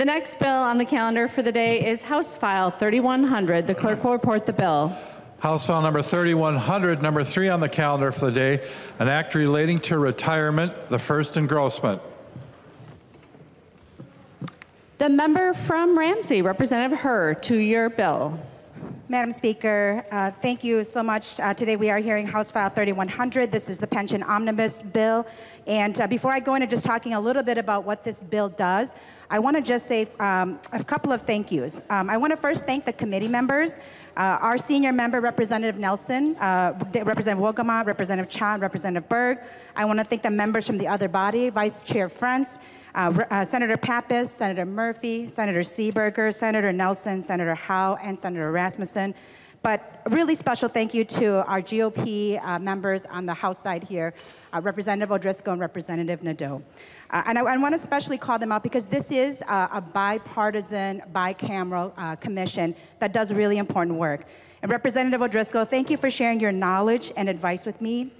The next bill on the calendar for the day is House File 3100. The clerk will report the bill. House File Number 3100, number three on the calendar for the day, an act relating to retirement, the first engrossment. The member from Ramsey, Representative Her, to your bill. Madam Speaker, uh, thank you so much. Uh, today we are hearing House File 3100. This is the Pension Omnibus Bill. And uh, before I go into just talking a little bit about what this bill does, I want to just say um, a couple of thank yous. Um, I want to first thank the committee members, uh, our senior member, Representative Nelson, uh, Representative Wolgamott, Representative Chan, Representative Berg. I want to thank the members from the other body, Vice Chair Frentz, uh, uh, Senator Pappas, Senator Murphy, Senator Seeberger, Senator Nelson, Senator Howe, and Senator Rasmussen. But really special thank you to our GOP uh, members on the House side here, uh, Representative O'Driscoll and Representative Nadeau. Uh, and I, I want to especially call them out because this is uh, a bipartisan, bicameral commission that does really important work. And Representative O'Driscoll, thank you for sharing your knowledge and advice with me.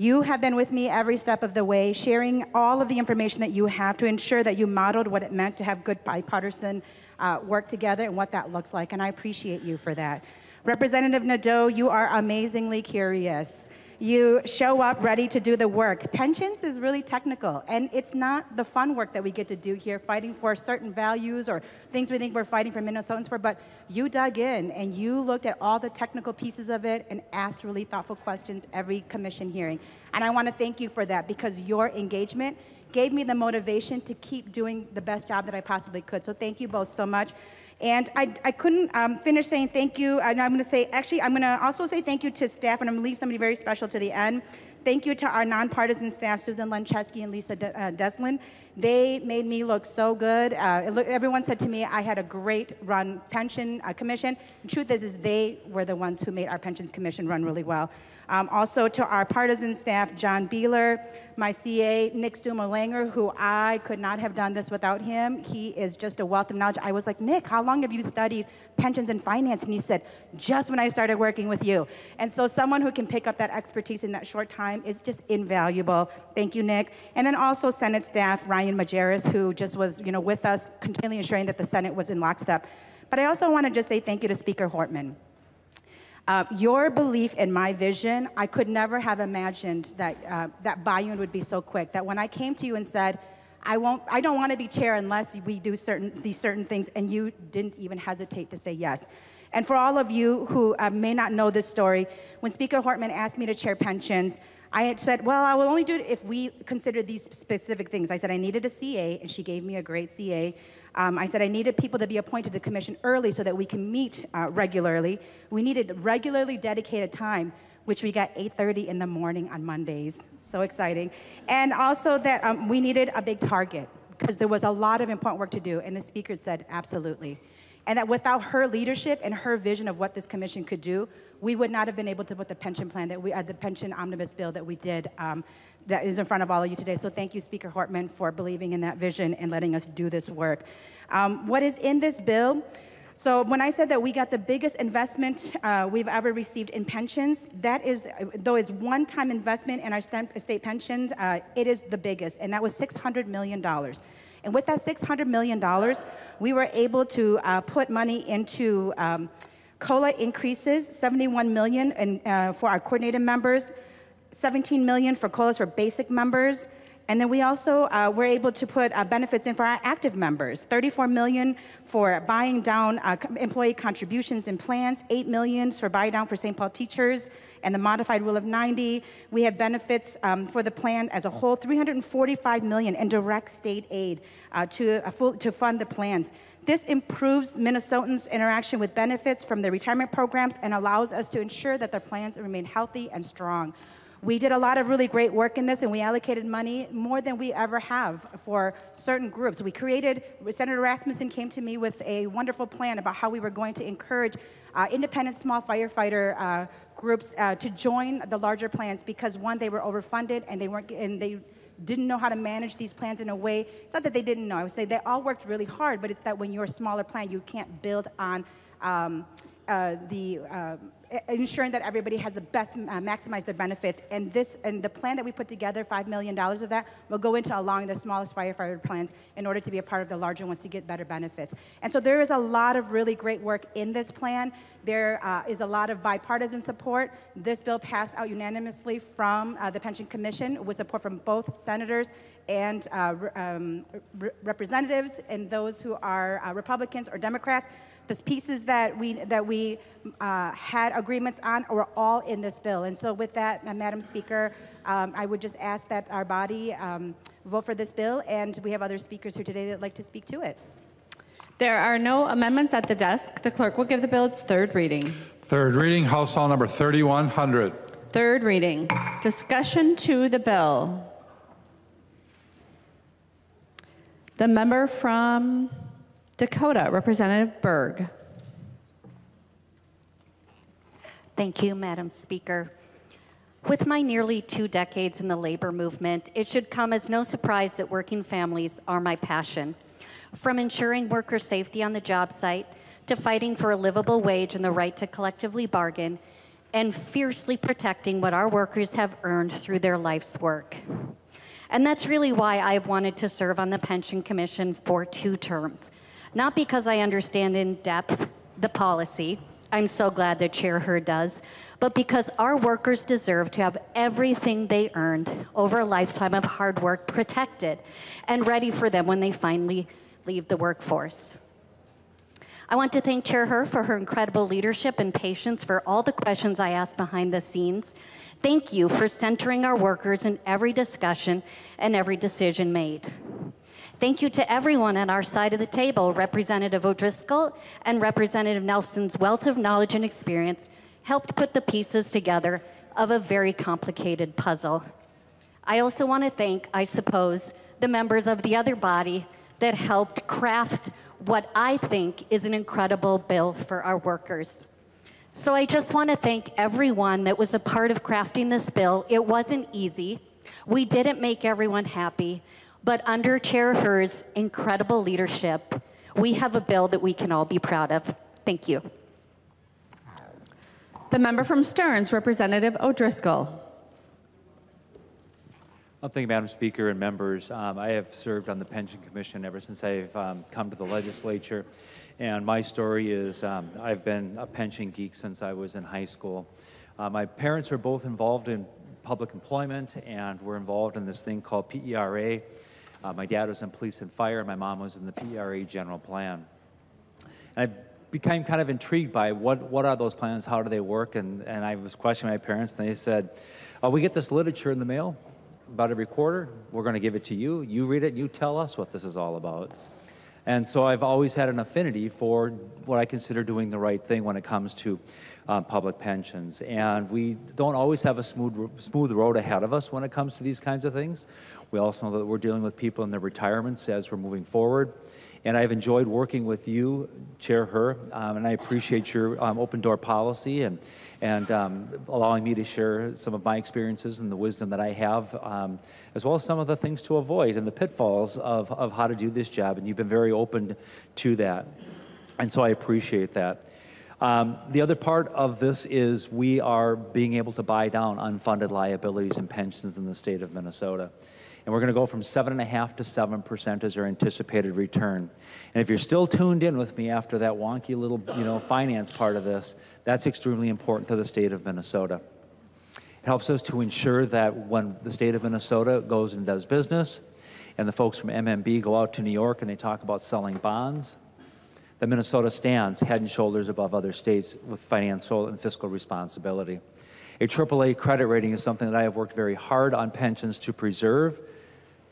You have been with me every step of the way, sharing all of the information that you have to ensure that you modeled what it meant to have good bipartisan uh, work together and what that looks like, and I appreciate you for that. Representative Nadeau, you are amazingly curious you show up ready to do the work. Pensions is really technical, and it's not the fun work that we get to do here, fighting for certain values or things we think we're fighting for Minnesotans for, but you dug in and you looked at all the technical pieces of it and asked really thoughtful questions every commission hearing. And I want to thank you for that because your engagement gave me the motivation to keep doing the best job that I possibly could. So thank you both so much. And I, I couldn't um, finish saying thank you. And I'm going to say, actually, I'm going to also say thank you to staff, and I'm going to leave somebody very special to the end. Thank you to our nonpartisan staff, Susan Lenczewski and Lisa De uh, Diesslin. They made me look so good. Uh, everyone said to me I had a great run pension uh, commission. The truth is, is they were the ones who made our pensions commission run really well. Um, also to our partisan staff, John Beeler, my CA, Nick Stumo-Langer, who I could not have done this without him. He is just a wealth of knowledge. I was like, Nick, how long have you studied pensions and finance? And he said, just when I started working with you. And so someone who can pick up that expertise in that short time is just invaluable. Thank you, Nick. And then also Senate staff, Ryan Majerus, who just was you know, with us, continually ensuring that the Senate was in lockstep. But I also want to just say thank you to Speaker Hortman. Uh, your belief in my vision, I could never have imagined that, uh, that buy-in would be so quick. That when I came to you and said, I, won't, I don't want to be chair unless we do certain, these certain things, and you didn't even hesitate to say yes. And for all of you who uh, may not know this story, when Speaker Hortman asked me to chair pensions, I had said, well, I will only do it if we consider these specific things. I said I needed a CA, and she gave me a great CA. Um, I said I needed people to be appointed to the commission early so that we can meet uh, regularly. We needed regularly dedicated time, which we got 8.30 in the morning on Mondays. So exciting. And also that um, we needed a big target because there was a lot of important work to do. And the speaker said, absolutely. And that without her leadership and her vision of what this commission could do, we would not have been able to put the pension plan that we, uh, the pension omnibus bill that we did um, that is in front of all of you today. So thank you, Speaker Hortman, for believing in that vision and letting us do this work. Um, what is in this bill? So when I said that we got the biggest investment uh, we've ever received in pensions, that is, though it's one-time investment in our state pensions, uh, it is the biggest, and that was $600 million. And with that $600 million, we were able to uh, put money into um, COLA increases, 71 million in, uh, for our coordinated members, 17 million for COLAs for basic members, and then we also uh, were able to put uh, benefits in for our active members, 34 million for buying down uh, employee contributions and plans, 8 million for buy down for St. Paul teachers, and the modified rule of 90. We have benefits um, for the plan as a whole, 345 million in direct state aid uh, to, uh, full, to fund the plans. This improves Minnesotans' interaction with benefits from the retirement programs and allows us to ensure that their plans remain healthy and strong. We did a lot of really great work in this and we allocated money more than we ever have for certain groups. We created, Senator Rasmussen came to me with a wonderful plan about how we were going to encourage uh, independent small firefighter uh, groups uh, to join the larger plans because one, they were overfunded and they weren't, and they didn't know how to manage these plans in a way. It's not that they didn't know. I would say they all worked really hard, but it's that when you're a smaller plan, you can't build on um, uh, the uh, ensuring that everybody has the best, uh, maximize their benefits. And this, and the plan that we put together, $5 million of that, will go into allowing the smallest firefighter plans in order to be a part of the larger ones to get better benefits. And so there is a lot of really great work in this plan. There uh, is a lot of bipartisan support. This bill passed out unanimously from uh, the Pension Commission with support from both senators and uh, um, representatives and those who are uh, Republicans or Democrats. The pieces that we, that we uh, had agreements on were all in this bill. And so with that, uh, Madam Speaker, um, I would just ask that our body um, vote for this bill, and we have other speakers here today that'd like to speak to it. There are no amendments at the desk. The clerk will give the bill its third reading. Third reading, House File Number 3100. Third reading. Discussion to the bill. The member from Dakota, Representative Berg. Thank you, Madam Speaker. With my nearly two decades in the labor movement, it should come as no surprise that working families are my passion. From ensuring worker safety on the job site to fighting for a livable wage and the right to collectively bargain, and fiercely protecting what our workers have earned through their life's work. And that's really why I've wanted to serve on the Pension Commission for two terms not because I understand in depth the policy, I'm so glad that Chair Her does, but because our workers deserve to have everything they earned over a lifetime of hard work protected and ready for them when they finally leave the workforce. I want to thank Chair Her for her incredible leadership and patience for all the questions I asked behind the scenes. Thank you for centering our workers in every discussion and every decision made. Thank you to everyone on our side of the table. Representative O'Driscoll and Representative Nelson's wealth of knowledge and experience helped put the pieces together of a very complicated puzzle. I also want to thank, I suppose, the members of the other body that helped craft what I think is an incredible bill for our workers. So I just want to thank everyone that was a part of crafting this bill. It wasn't easy. We didn't make everyone happy, but under Chair Her's incredible leadership, we have a bill that we can all be proud of. Thank you. The member from Stearns, Representative O'Driscoll. Well, thank you, Madam Speaker and members. Um, I have served on the Pension Commission ever since I've um, come to the legislature. And my story is um, I've been a pension geek since I was in high school. Uh, my parents are both involved in public employment and were involved in this thing called PERA. Uh, my dad was in police and fire, and my mom was in the PERA general plan. And I became kind of intrigued by what, what are those plans, how do they work, and, and I was questioning my parents, and they said, oh, we get this literature in the mail about every quarter, we're going to give it to you, you read it, you tell us what this is all about. And so I've always had an affinity for what I consider doing the right thing when it comes to uh, public pensions. And we don't always have a smooth, smooth road ahead of us when it comes to these kinds of things. We also know that we're dealing with people in their retirements as we're moving forward. And I've enjoyed working with you, Chair Her, um, and I appreciate your um, open door policy and, and um, allowing me to share some of my experiences and the wisdom that I have, um, as well as some of the things to avoid and the pitfalls of, of how to do this job. And you've been very open to that. And so I appreciate that. Um, the other part of this is we are being able to buy down unfunded liabilities and pensions in the state of Minnesota and we're going to go from 7.5 to 7% as our anticipated return. And if you're still tuned in with me after that wonky little, you know, finance part of this, that's extremely important to the state of Minnesota. It helps us to ensure that when the state of Minnesota goes and does business, and the folks from MMB go out to New York and they talk about selling bonds, that Minnesota stands head and shoulders above other states with financial and fiscal responsibility. A AAA credit rating is something that I have worked very hard on pensions to preserve,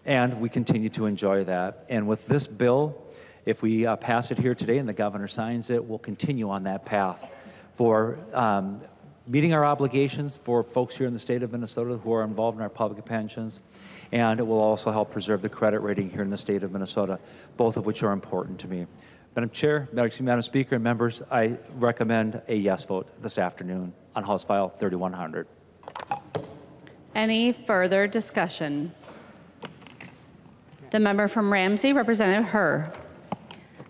and we continue to enjoy that. And with this bill, if we uh, pass it here today and the governor signs it, we'll continue on that path for um, meeting our obligations for folks here in the state of Minnesota who are involved in our public pensions, and it will also help preserve the credit rating here in the state of Minnesota, both of which are important to me. Madam Chair, Madam Speaker, and members, I recommend a yes vote this afternoon on House File 3100. Any further discussion? The member from Ramsey, Representative Her.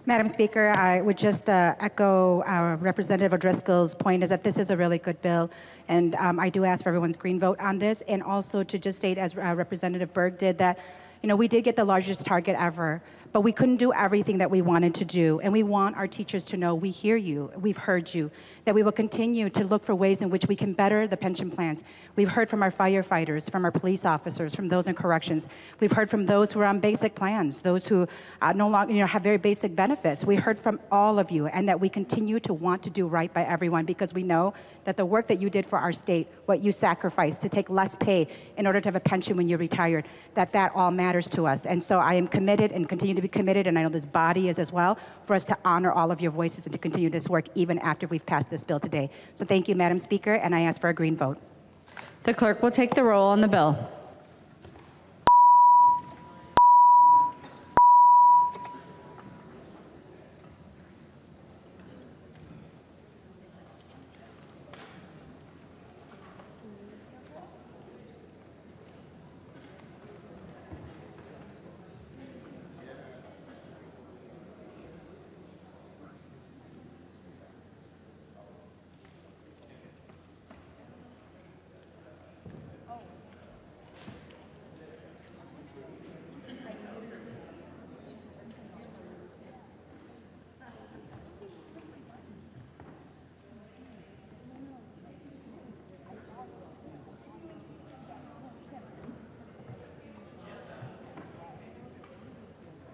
Madam Speaker, I would just uh, echo our Representative O'Driscoll's point is that this is a really good bill, and um, I do ask for everyone's green vote on this, and also to just state, as uh, Representative Berg did, that you know we did get the largest target ever, but we couldn't do everything that we wanted to do, and we want our teachers to know we hear you, we've heard you, that we will continue to look for ways in which we can better the pension plans. We've heard from our firefighters, from our police officers, from those in corrections. We've heard from those who are on basic plans, those who uh, no longer you know, have very basic benefits. We heard from all of you, and that we continue to want to do right by everyone because we know that the work that you did for our state, what you sacrificed to take less pay in order to have a pension when you're retired, that that all matters to us. And so I am committed and continue to be committed, and I know this body is as well, for us to honor all of your voices and to continue this work even after we've passed this bill today. So thank you, Madam Speaker, and I ask for a green vote. The clerk will take the roll on the bill.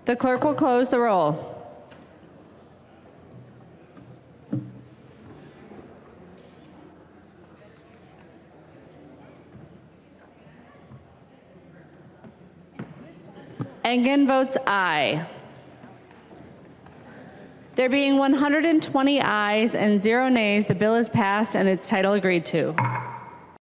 The clerk will close the roll. Engen votes aye. There being 120 ayes and zero nays, the bill is passed and its title agreed to.